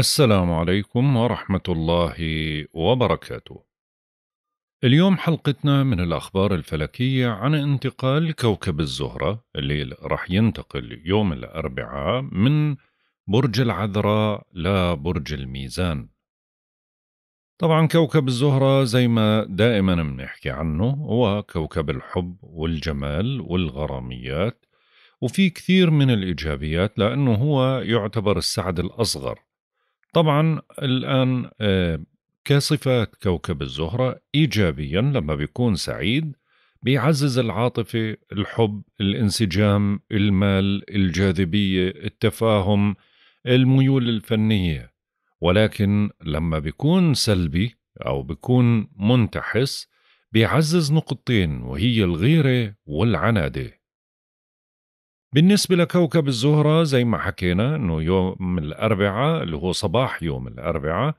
السلام عليكم ورحمة الله وبركاته. اليوم حلقتنا من الأخبار الفلكية عن انتقال كوكب الزهرة اللي راح ينتقل يوم الأربعاء من برج العذراء لبرج الميزان. طبعا كوكب الزهرة زي ما دائما بنحكي عنه هو كوكب الحب والجمال والغراميات وفي كثير من الإيجابيات لأنه هو يعتبر السعد الأصغر طبعا الآن آه، كصفات كوكب الزهرة إيجابيا لما بيكون سعيد بيعزز العاطفة الحب الانسجام المال الجاذبية التفاهم الميول الفنية. ولكن لما بيكون سلبي أو بيكون منتحس بيعزز نقطتين وهي الغيرة والعنادة. بالنسبة لكوكب الزهرة زي ما حكينا إنه يوم الأربعاء اللي هو صباح يوم الأربعاء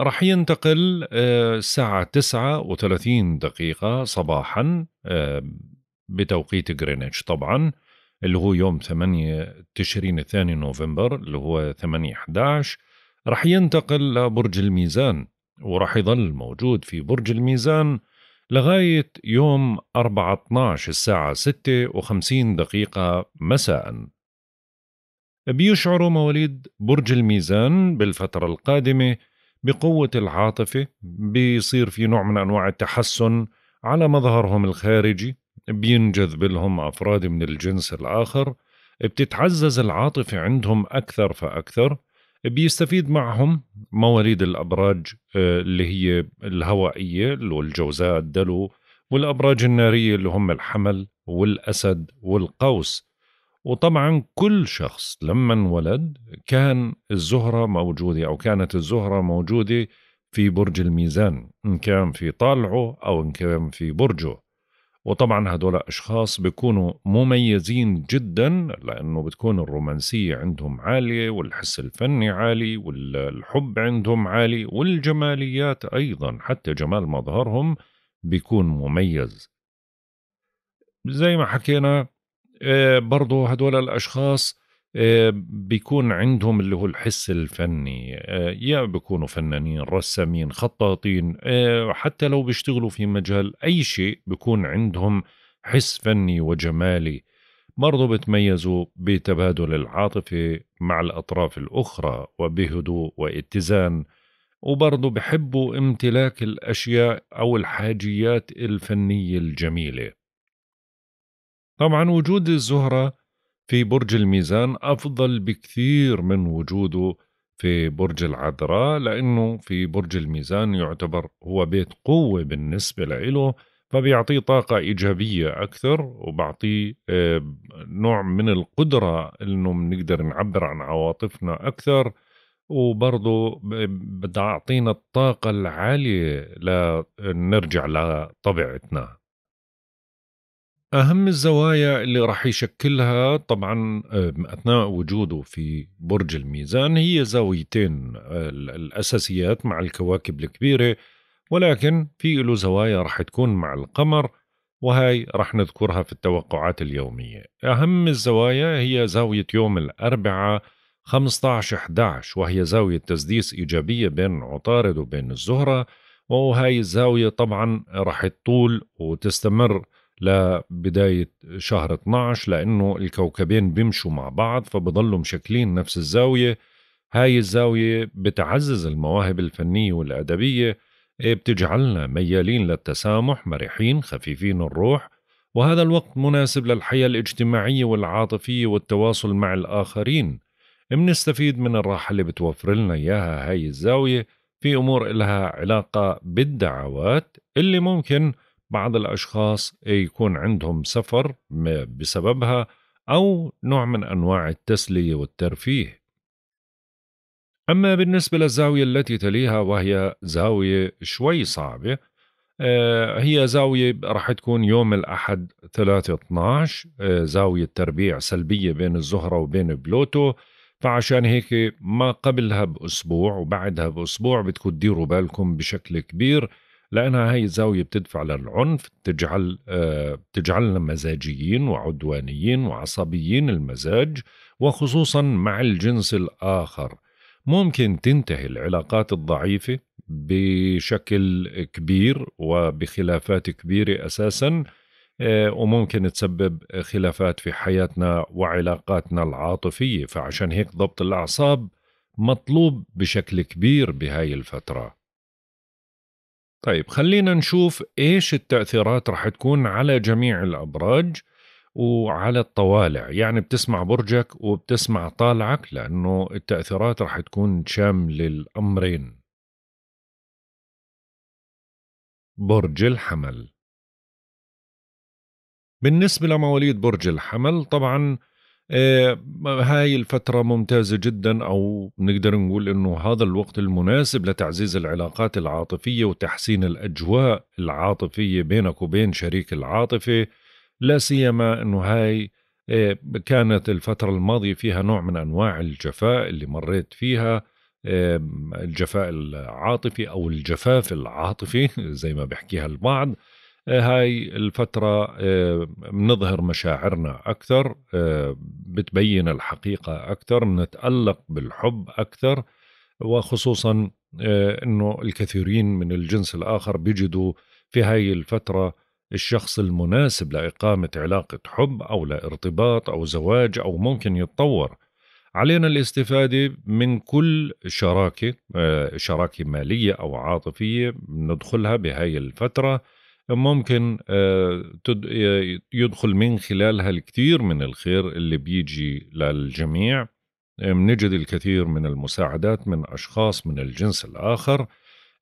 رح ينتقل آه، الساعة تسعة وثلاثين دقيقة صباحا بتوقيت جرينتش طبعا اللي هو يوم 8 تشرين الثاني نوفمبر اللي هو 8 11 رح ينتقل لبرج الميزان ورح يظل موجود في برج الميزان. لغاية يوم 4 12 الساعة 6 و50 دقيقة مساء. بيشعر مواليد برج الميزان بالفترة القادمة بقوة العاطفة بيصير في نوع من أنواع التحسن على مظهرهم الخارجي بينجذب لهم أفراد من الجنس الآخر بتتعزز العاطفة عندهم أكثر فأكثر بيستفيد معهم مواليد الأبراج آه، اللي هي الهوائية اللي هو الجوزاء الدلو والأبراج النارية اللي هم الحمل والأسد والقوس. وطبعا كل شخص لما انولد كان الزهرة موجودة أو كانت الزهرة موجودة في برج الميزان إن كان في طالعه أو إن كان في برجه. وطبعا هدول أشخاص بيكونوا مميزين جدا لأنه بتكون الرومانسية عندهم عالية والحس الفني عالي والحب عندهم عالي والجماليات أيضا حتى جمال مظهرهم بيكون مميز. زي ما حكينا آه، برضو هدول الأشخاص آه، بيكون عندهم اللي هو الحس الفني آه، يا بيكونوا فنانين رسامين خطاطين آه، حتى لو بيشتغلوا في مجال أي شيء بيكون عندهم حس فني وجمالي. برضو بتميزوا بتبادل العاطفة مع الأطراف الأخرى وبهدوء واتزان. وبرضو بحبوا امتلاك الأشياء أو الحاجيات الفنية الجميلة. طبعا وجود الزهرة في برج الميزان أفضل بكثير من وجوده في برج العذراء لأنه في برج الميزان يعتبر هو بيت قوة بالنسبة له فبيعطيه طاقة إيجابية أكثر وبعطيه آه، نوع من القدرة إنه بنقدر نعبر عن عواطفنا أكثر وبرضه بدها أعطينا الطاقة العالية لنرجع لطبيعتنا. أهم الزوايا اللي راح يشكلها طبعا أثناء وجوده في برج الميزان هي زاويتين الأساسيات مع الكواكب الكبيرة ولكن في له زوايا راح تكون مع القمر وهي راح نذكرها في التوقعات اليومية. أهم الزوايا هي زاوية يوم الأربعاء 15 11 وهي زاوية تسديس إيجابية بين عطارد وبين الزهرة وهي الزاوية طبعا راح تطول وتستمر لبداية شهر 12 لأنه الكوكبين بيمشوا مع بعض فبضلوا مشكلين نفس الزاوية. هاي الزاوية بتعزز المواهب الفنية والأدبية إيه بتجعلنا ميالين للتسامح مرحين خفيفين الروح وهذا الوقت مناسب للحياة الاجتماعية والعاطفية والتواصل مع الآخرين. منستفيد من الراحة اللي بتوفر لنا إياها هاي الزاوية في أمور إلها علاقة بالدعوات اللي ممكن بعض الأشخاص يكون عندهم سفر بسببها أو نوع من أنواع التسلية والترفيه. أما بالنسبة للزاوية التي تليها وهي زاوية شوي صعبة آه، هي زاوية راح تكون يوم الأحد 3 12 آه، زاوية تربيع سلبية بين الزهرة وبين بلوتو. فعشان هيك ما قبلها بأسبوع وبعدها بأسبوع بدكم تديروا بالكم بشكل كبير. لأنها هاي الزاوية بتدفع للعنف تجعل آه، بتجعلنا مزاجيين وعدوانيين وعصبيين المزاج وخصوصا مع الجنس الآخر. ممكن تنتهي العلاقات الضعيفة بشكل كبير وبخلافات كبيرة أساسا آه، وممكن تسبب خلافات في حياتنا وعلاقاتنا العاطفية. فعشان هيك ضبط الأعصاب مطلوب بشكل كبير بهاي الفترة. طيب خلينا نشوف إيش التأثيرات رح تكون على جميع الأبراج وعلى الطوالع. يعني بتسمع برجك وبتسمع طالعك لأنه التأثيرات رح تكون شاملة الأمرين برج الحمل. بالنسبة لمواليد برج الحمل طبعا هاي الفترة ممتازة جدا أو نقدر نقول إنه هذا الوقت المناسب لتعزيز العلاقات العاطفية وتحسين الأجواء العاطفية بينك وبين شريك العاطفة. لا سيما إنه هاي آه كانت الفترة الماضية فيها نوع من أنواع الجفاء اللي مريت فيها آه الجفاء العاطفي أو الجفاف العاطفي زي ما بيحكيها البعض. هاي الفترة بنظهر مشاعرنا أكثر بتبين الحقيقة أكثر بنتألق بالحب أكثر وخصوصا أنه الكثيرين من الجنس الآخر بيجدوا في هاي الفترة الشخص المناسب لإقامة علاقة حب أو لارتباط أو زواج أو ممكن يتطور. علينا الاستفادة من كل شراكة شراكة مالية أو عاطفية ندخلها بهاي الفترة. ممكن آه، يدخل من خلالها الكثير من الخير اللي بيجي للجميع. بنجد الكثير من المساعدات من أشخاص من الجنس الآخر.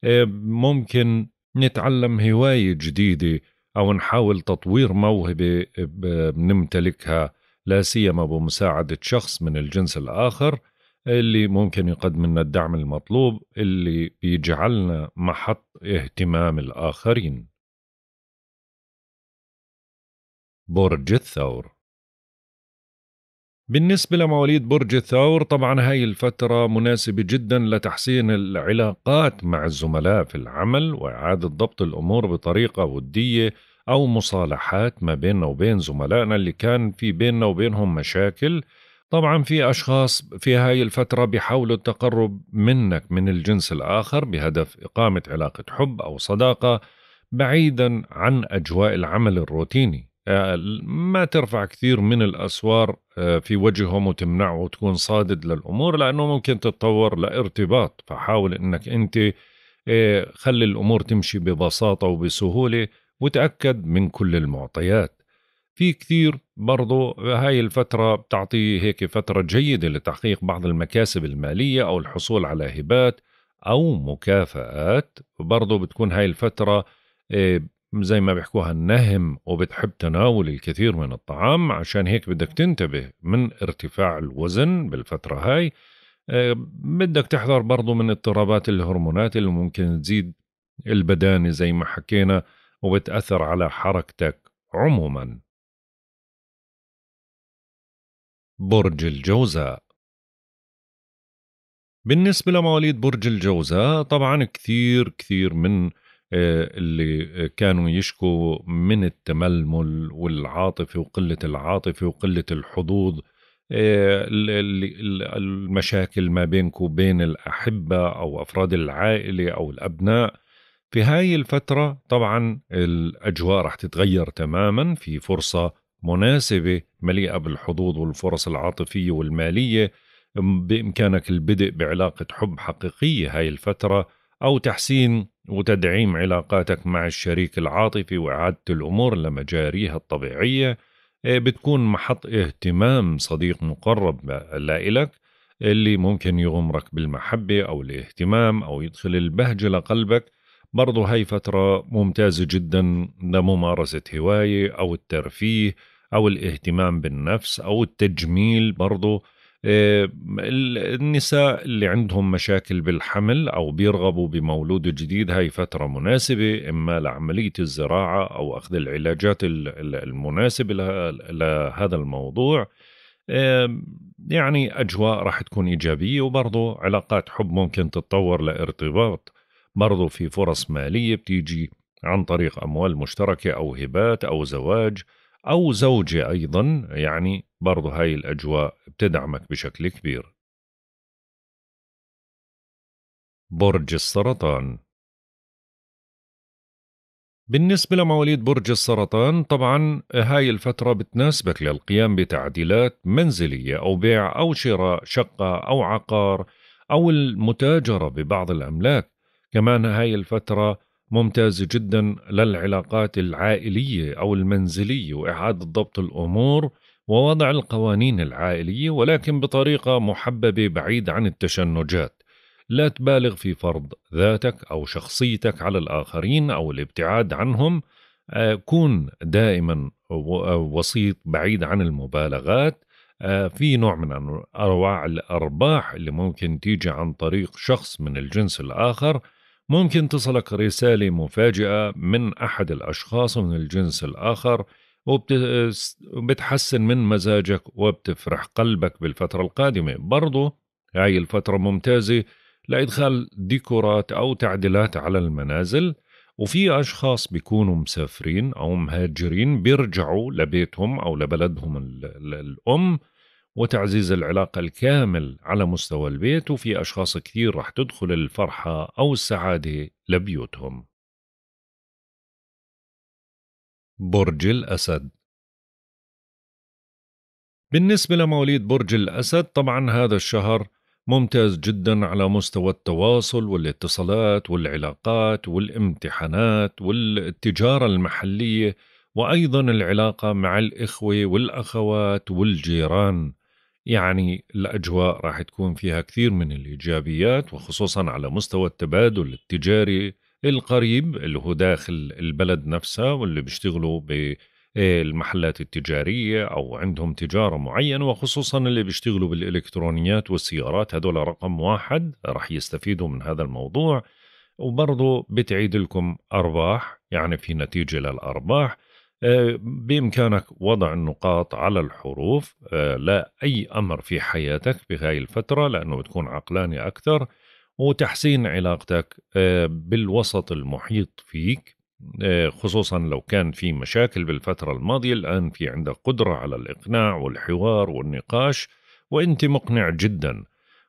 آه، ممكن نتعلم هواية جديدة أو نحاول تطوير موهبة بنمتلكها لا سيما بمساعدة شخص من الجنس الآخر اللي ممكن يقدم لنا الدعم المطلوب اللي بيجعلنا محط اهتمام الآخرين. برج الثور. بالنسبة لمواليد برج الثور طبعا هاي الفترة مناسبة جدا لتحسين العلاقات مع الزملاء في العمل وإعادة ضبط الأمور بطريقة ودية أو مصالحات ما بيننا وبين زملائنا اللي كان في بيننا وبينهم مشاكل. طبعا في أشخاص في هاي الفترة بيحاولوا التقرب منك من الجنس الآخر بهدف إقامة علاقة حب أو صداقة بعيدا عن أجواء العمل الروتيني. ما ترفع كثير من الأسوار آه، في وجههم وتمنعه وتكون صادد للأمور لأنه ممكن تتطور لارتباط. فحاول أنك أنت آه، خلي الأمور تمشي ببساطة وبسهولة وتأكد من كل المعطيات. في كثير برضو هاي الفترة بتعطي هيك فترة جيدة لتحقيق بعض المكاسب المالية أو الحصول على هبات أو مكافآت. برضو بتكون هاي الفترة زي ما بيحكوها النهم وبتحب تناول الكثير من الطعام. عشان هيك بدك تنتبه من ارتفاع الوزن بالفترة هاي. آه، بدك تحذر برضو من اضطرابات الهرمونات اللي ممكن تزيد البدانة زي ما حكينا وبتأثر على حركتك عموما. برج الجوزاء. بالنسبة لمواليد برج الجوزاء طبعا كثير كثير من اللي كانوا يشكوا من التململ والعاطفة وقلة العاطفة وقلة الحظوظ آه، المشاكل ما بينك وبين الأحبة أو أفراد العائلة أو الأبناء. في هاي الفترة طبعا الأجواء رح تتغير تماما في فرصة مناسبة مليئة بالحظوظ والفرص العاطفية والمالية. بإمكانك البدء بعلاقة حب حقيقية هاي الفترة. أو تحسين وتدعيم علاقاتك مع الشريك العاطفي وإعادة الأمور لمجاريها الطبيعية إيه، بتكون محط اهتمام صديق مقرب لإلك اللي ممكن يغمرك بالمحبة أو الاهتمام أو يدخل البهجة لقلبك. برضو هاي فترة ممتازة جدا لممارسة هواية أو الترفيه أو الاهتمام بالنفس أو التجميل برضو. آه، النساء اللي عندهم مشاكل بالحمل أو بيرغبوا بمولود جديد هاي فترة مناسبة إما لعملية الزراعة أو أخذ العلاجات المناسبة لهذا الموضوع. يعني أجواء راح تكون إيجابية وبرضو علاقات حب ممكن تتطور لارتباط. برضو في فرص مالية بتيجي عن طريق أموال مشتركة أو هبات أو زواج أو زوجة أيضا يعني برضو هاي الأجواء بتدعمك بشكل كبير. برج السرطان. بالنسبة لمواليد برج السرطان طبعا هاي الفترة بتناسبك للقيام بتعديلات منزلية أو بيع أو شراء شقة أو عقار أو المتاجرة ببعض الأملاك. كمان هاي الفترة ممتازة جدا للعلاقات العائلية أو المنزلية وإعادة ضبط الأمور ووضع القوانين العائلية ولكن بطريقة محببة بعيد عن التشنجات. لا تبالغ في فرض ذاتك أو شخصيتك على الآخرين أو الابتعاد عنهم. آه، كون دائما وسيط بعيد عن المبالغات. آه، في نوع من أنواع الأرباح اللي ممكن تيجي عن طريق شخص من الجنس الآخر. ممكن تصلك رسالة مفاجئة من أحد الأشخاص من الجنس الآخر. وبتحسن من مزاجك وبتفرح قلبك بالفترة القادمة. برضو هاي الفترة ممتازة لإدخال ديكورات أو تعديلات على المنازل وفي أشخاص بيكونوا مسافرين أو مهاجرين بيرجعوا لبيتهم أو لبلدهم الأم وتعزيز العلاقة الكامل على مستوى البيت وفي أشخاص كثير رح تدخل الفرحة أو السعادة لبيوتهم. برج الأسد. بالنسبة لمواليد برج الأسد طبعا هذا الشهر ممتاز جدا على مستوى التواصل والاتصالات والعلاقات والامتحانات والتجارة المحلية وأيضا العلاقة مع الإخوة والأخوات والجيران. يعني الأجواء راح تكون فيها كثير من الإيجابيات وخصوصا على مستوى التبادل التجاري القريب اللي هو داخل البلد نفسها واللي بيشتغلوا بالمحلات التجارية أو عندهم تجارة معينة وخصوصا اللي بيشتغلوا بالإلكترونيات والسيارات. هدول رقم واحد راح يستفيدوا من هذا الموضوع. وبرضه بتعيد لكم أرباح يعني في نتيجة للأرباح. آه، بإمكانك وضع النقاط على الحروف. آه، لا أي أمر في حياتك بهاي الفترة لأنه بتكون عقلاني أكثر. وتحسين علاقتك آه، بالوسط المحيط فيك خصوصا لو كان في مشاكل بالفترة الماضية الآن في عندك قدرة على الإقناع والحوار والنقاش وأنت مقنع جدا.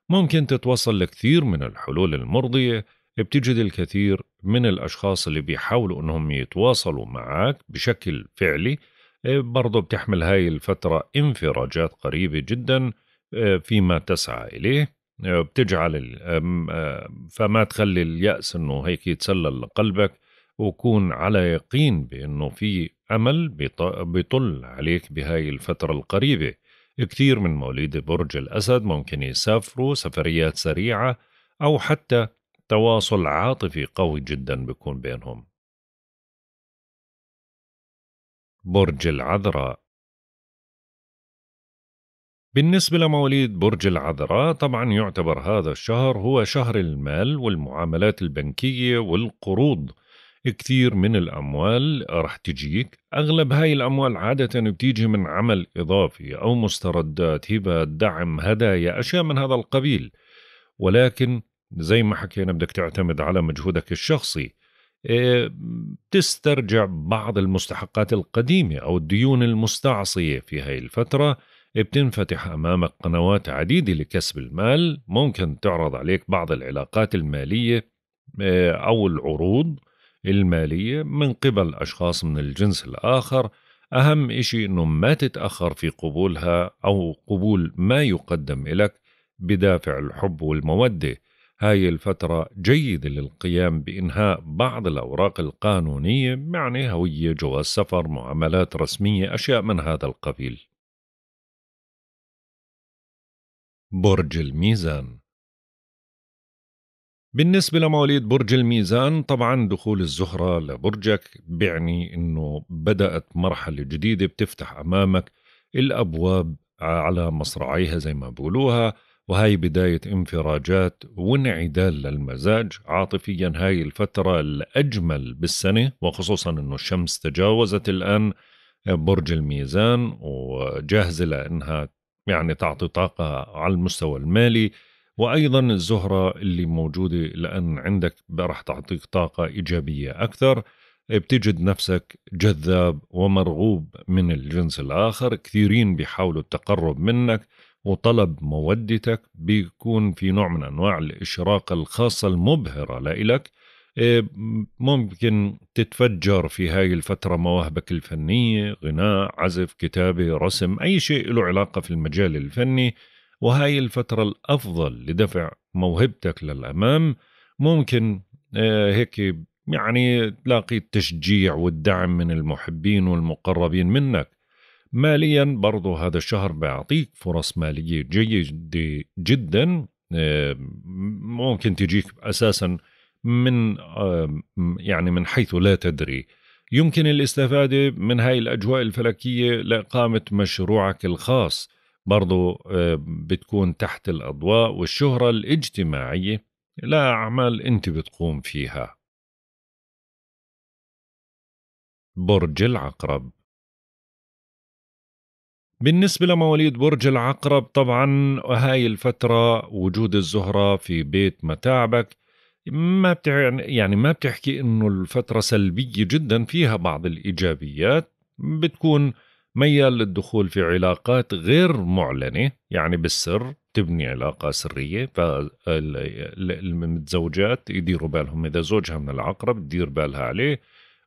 ممكن تتوصل لكثير من الحلول المرضية بتجد الكثير من الأشخاص اللي بيحاولوا أنهم يتواصلوا معك بشكل فعلي إيه، برضو بتحمل هاي الفترة انفراجات قريبة جدا فيما تسعى إليه. بتجعل فما تخلي اليأس أنه هيك يتسلل لقلبك وكون على يقين بأنه في أمل بيطل عليك بهاي الفترة القريبة. كثير من مواليد برج الأسد ممكن يسافروا سفريات سريعة أو حتى تواصل عاطفي قوي جدا بيكون بينهم. برج العذراء بالنسبة لمواليد برج العذراء طبعا يعتبر هذا الشهر هو شهر المال والمعاملات البنكية والقروض. كثير من الأموال رح تجيك. أغلب هاي الأموال عادة بتيجي من عمل إضافي أو مستردات هبات دعم هدايا أشياء من هذا القبيل. ولكن زي ما حكينا بدك تعتمد على مجهودك الشخصي. إيه، تسترجع بعض المستحقات القديمة أو الديون المستعصية في هاي الفترة. بتنفتح أمامك قنوات عديدة لكسب المال. ممكن تعرض عليك بعض العلاقات المالية إيه، أو العروض المالية من قبل أشخاص من الجنس الآخر. أهم إشي أنه ما تتأخر في قبولها أو قبول ما يقدم لك بدافع الحب والمودة. هاي الفترة جيدة للقيام بإنهاء بعض الأوراق القانونية معني هوية جواز سفر معاملات رسمية أشياء من هذا القبيل. برج الميزان. بالنسبة لمواليد برج الميزان طبعا دخول الزهرة لبرجك بيعني إنه بدأت مرحلة جديدة بتفتح أمامك الأبواب على مصراعيها زي ما بقولوها وهاي بداية انفراجات وانعدال للمزاج. عاطفيا هاي الفترة الأجمل بالسنة وخصوصا أنه الشمس تجاوزت الآن برج الميزان وجاهزة لأنها يعني تعطي طاقة على المستوى المالي وأيضا الزهرة اللي موجودة لأن عندك راح تعطيك طاقة إيجابية أكثر. بتجد نفسك جذاب ومرغوب من الجنس الآخر كثيرين بيحاولوا التقرب منك وطلب مودتك بيكون في نوع من أنواع الإشراقة الخاصة المبهرة لإلك. ممكن تتفجر في هاي الفترة مواهبك الفنية غناء عزف كتابة رسم أي شيء له علاقة في المجال الفني. وهاي الفترة الأفضل لدفع موهبتك للأمام. ممكن إيه، هيك يعني تلاقي التشجيع والدعم من المحبين والمقربين منك. ماليا برضو هذا الشهر بيعطيك فرص مالية جيدة جدا إيه، ممكن تجيك أساساً من يعني من حيث لا تدري. يمكن الاستفادة من هاي الأجواء الفلكية لإقامة مشروعك الخاص. برضو بتكون تحت الأضواء والشهرة الاجتماعية. لأعمال أنت بتقوم فيها. برج العقرب. بالنسبة لمواليد برج العقرب طبعا هاي الفترة وجود الزهرة في بيت متاعبك ما. يعني ما بتحكي إنه الفترة سلبية جدا فيها بعض الإيجابيات بتكون ميال للدخول في علاقات غير معلنة يعني بالسر تبني علاقة سرية فالمتزوجات يديروا بالهم إذا زوجها من العقرب تدير بالها عليه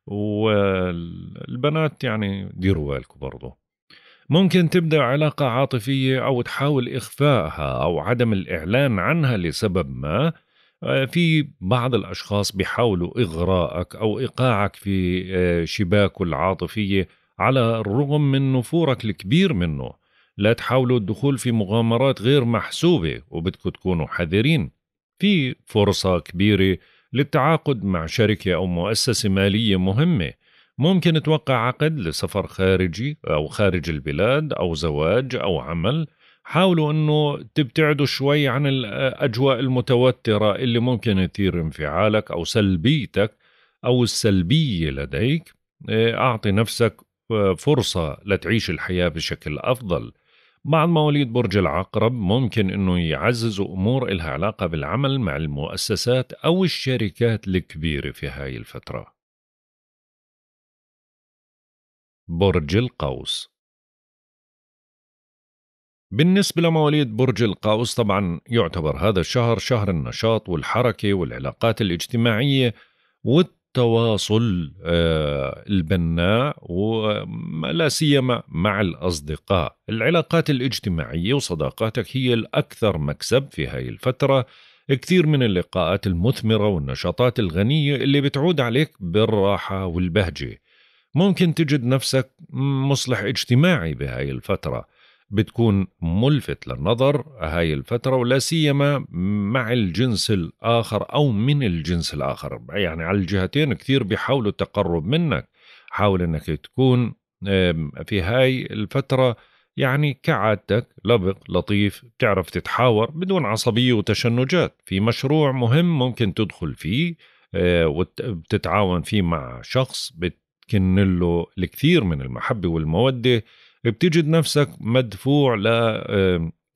والبنات يعني ديروا بالكم برضه ممكن تبدأ علاقة عاطفية أو تحاول إخفائها أو عدم الإعلان عنها لسبب ما في بعض الأشخاص بيحاولوا إغراءك أو إيقاعك في آه، شباكه العاطفية على الرغم من نفورك الكبير منه. لا تحاولوا الدخول في مغامرات غير محسوبة وبدكم تكونوا حذرين. في فرصة كبيرة للتعاقد مع شركة أو مؤسسة مالية مهمة. ممكن توقع عقد لسفر خارجي أو خارج البلاد أو زواج أو عمل. حاولوا إنه تبتعدوا شوي عن الأجواء المتوترة اللي ممكن تثير انفعالك أو سلبيتك أو السلبية لديك. إيه، أعطي نفسك آه، فرصة لتعيش الحياة بشكل أفضل. بعض مواليد برج العقرب ممكن إنه يعززوا أمور إلها علاقة بالعمل مع المؤسسات أو الشركات الكبيرة في هاي الفترة. برج القوس. بالنسبة لمواليد برج القوس طبعا يعتبر هذا الشهر شهر النشاط والحركة والعلاقات الاجتماعية والتواصل آه، البناء ولا سيما مع الأصدقاء. العلاقات الاجتماعية وصداقاتك هي الأكثر مكسب في هاي الفترة. كثير من اللقاءات المثمرة والنشاطات الغنية اللي بتعود عليك بالراحة والبهجة. ممكن تجد نفسك مصلح اجتماعي بهاي الفترة. بتكون ملفت للنظر هاي الفترة ولا سيما مع الجنس الآخر أو من الجنس الآخر. يعني على الجهتين كثير بيحاولوا التقرب منك. حاول أنك تكون في هاي الفترة يعني كعادتك لبق لطيف بتعرف تتحاور بدون عصبية وتشنجات. في مشروع مهم ممكن تدخل فيه آه، وتتعاون فيه مع شخص بتكن له الكثير من المحبة والمودة. بتجد نفسك مدفوع ل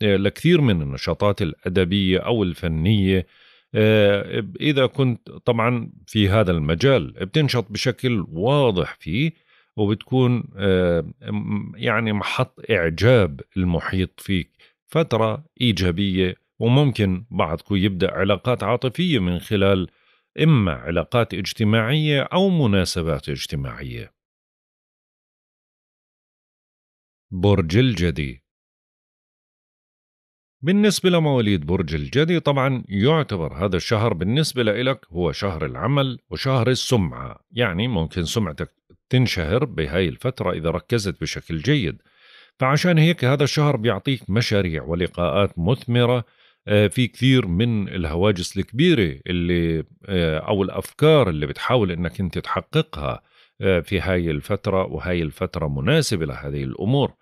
لكثير من النشاطات الأدبية أو الفنية. آه، إذا كنت طبعا في هذا المجال بتنشط بشكل واضح فيه وبتكون يعني محط إعجاب المحيط فيك. فترة إيجابية وممكن بعضكم يبدأ علاقات عاطفية من خلال إما علاقات اجتماعية أو مناسبات اجتماعية. برج الجدي. بالنسبة لمواليد برج الجدي طبعا يعتبر هذا الشهر بالنسبة لإلك هو شهر العمل وشهر السمعة. يعني ممكن سمعتك تنشهر بهاي الفترة إذا ركزت بشكل جيد. فعشان هيك هذا الشهر بيعطيك مشاريع ولقاءات مثمرة آه، في كثير من الهواجس الكبيرة اللي آه، أو الأفكار اللي بتحاول أنك أنت تحققها آه، في هاي الفترة وهاي الفترة مناسبة لهذه الأمور.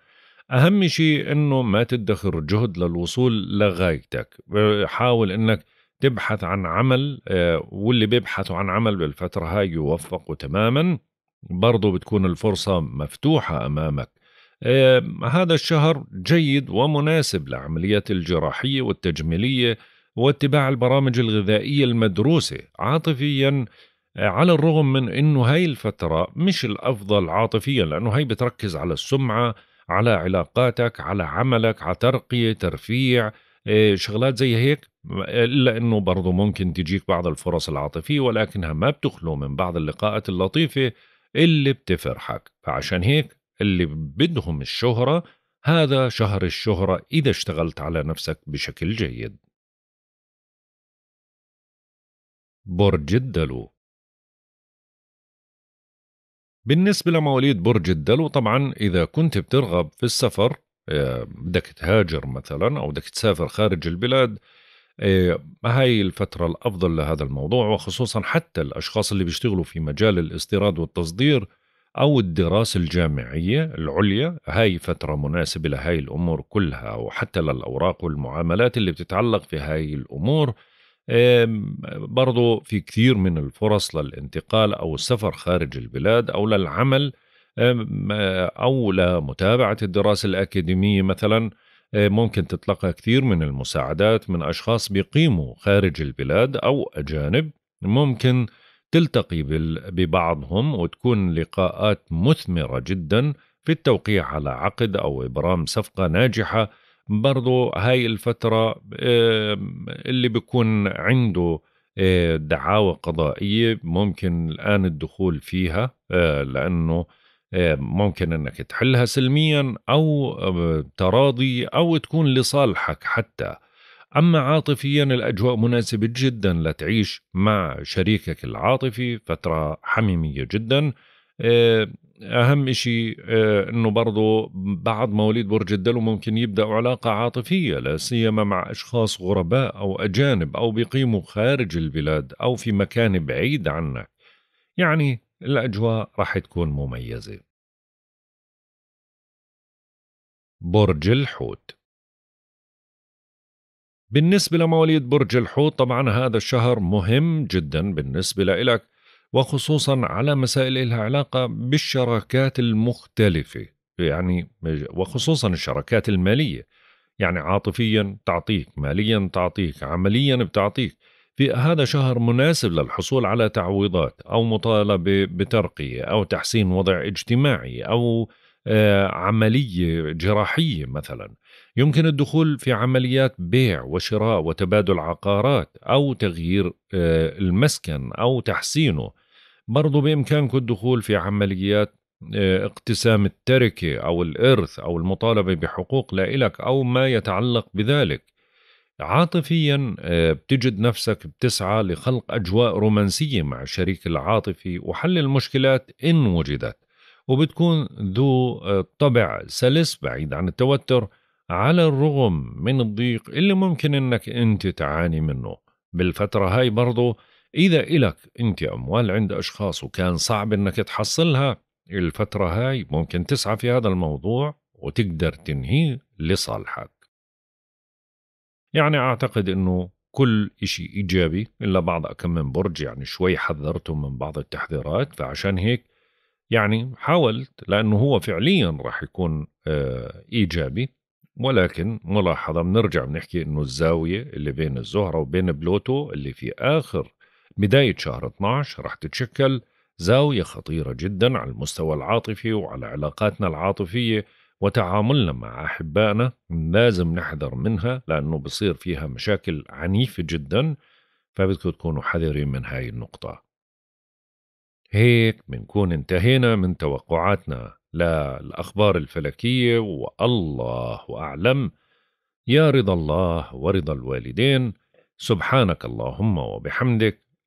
أهم شيء أنه ما تدخر جهد للوصول لغايتك. حاول أنك تبحث عن عمل آه، واللي بيبحثوا عن عمل بالفترة هاي يوفقوا تماما. برضو بتكون الفرصة مفتوحة أمامك. آه، هذا الشهر جيد ومناسب لعمليات الجراحية والتجميلية واتباع البرامج الغذائية المدروسة. عاطفيا آه، على الرغم من إنه هاي الفترة مش الأفضل عاطفيا لأنه هاي بتركز على السمعة على علاقاتك على عملك على ترقية ترفيع إيه، شغلات زي هيك إلا أنه برضو ممكن تجيك بعض الفرص العاطفية ولكنها ما بتخلو من بعض اللقاءات اللطيفة اللي بتفرحك. فعشان هيك اللي بدهم الشهرة هذا شهر الشهرة إذا اشتغلت على نفسك بشكل جيد. برج الدلو بالنسبة لمواليد برج الدلو طبعا إذا كنت بترغب في السفر آه، بدك تهاجر مثلا أو بدك تسافر خارج البلاد آه، هاي الفترة الأفضل لهذا الموضوع وخصوصا حتى الأشخاص اللي بيشتغلوا في مجال الاستيراد والتصدير أو الدراسة الجامعية العليا هاي فترة مناسبة لهاي الأمور كلها وحتى للأوراق والمعاملات اللي بتتعلق في هاي الأمور. برضو في كثير من الفرص للانتقال أو السفر خارج البلاد أو للعمل أو لمتابعة الدراسة الأكاديمية مثلا ممكن تتلقى كثير من المساعدات من أشخاص بيقيموا خارج البلاد أو أجانب ممكن تلتقي ببعضهم وتكون لقاءات مثمرة جدا في التوقيع على عقد أو إبرام صفقة ناجحة برضو هاي الفترة اللي بيكون عنده آه، دعاوى قضائية ممكن الآن الدخول فيها آه، لأنه آه، ممكن أنك تحلها سلميا أو تراضي أو تكون لصالحك حتى. أما عاطفيا الأجواء مناسبة جدا لتعيش مع شريكك العاطفي فترة حميمية جدا أهم إشي آه، إنه برضو بعض مواليد برج الدلو ممكن يبداوا علاقة عاطفية لا سيما مع أشخاص غرباء أو أجانب أو بيقيموا خارج البلاد أو في مكان بعيد عنك. يعني الأجواء راح تكون مميزة. برج الحوت. بالنسبة لمواليد برج الحوت طبعا هذا الشهر مهم جدا بالنسبة لإلك. وخصوصا على مسائل لها علاقة بالشراكات المختلفة. يعني وخصوصا الشراكات المالية. يعني عاطفيا تعطيك ماليا تعطيك عمليا بتعطيك. في هذا شهر مناسب للحصول على تعويضات أو مطالبة بترقية أو تحسين وضع اجتماعي أو آه، عملية جراحية مثلا. يمكن الدخول في عمليات بيع وشراء وتبادل عقارات أو تغيير آه، المسكن أو تحسينه. برضو بإمكانكم الدخول في عمليات آه، اقتسام التركة أو الإرث أو المطالبة بحقوق لإلك أو ما يتعلق بذلك. عاطفيا آه، بتجد نفسك بتسعى لخلق أجواء رومانسية مع الشريك العاطفي وحل المشكلات إن وجدت. وبتكون ذو آه، طبع سلس بعيد عن التوتر على الرغم من الضيق اللي ممكن إنك أنت تعاني منه. بالفترة هاي برضو إذا إلك أنت أموال عند أشخاص وكان صعب أنك تحصلها الفترة هاي ممكن تسعى في هذا الموضوع وتقدر تنهيه لصالحك. يعني أعتقد أنه كل إشي إيجابي إلا بعض أكم من برج يعني شوي حذرتم من بعض التحذيرات فعشان هيك يعني حاولت لأنه هو فعليا راح يكون آه، إيجابي. ولكن ملاحظة بنرجع بنحكي إنه الزاوية اللي بين الزهرة وبين بلوتو اللي في آخر بداية شهر 12 رح تتشكل زاوية خطيرة جدا على المستوى العاطفي وعلى علاقاتنا العاطفية وتعاملنا مع أحبائنا لازم نحذر منها لأنه بصير فيها مشاكل عنيفة جدا فبدكم تكونوا حذرين من هاي النقطة. هيك بنكون انتهينا من توقعاتنا للأخبار الفلكية والله أعلم. يا رضا الله ورضا الوالدين. سبحانك اللهم وبحمدك.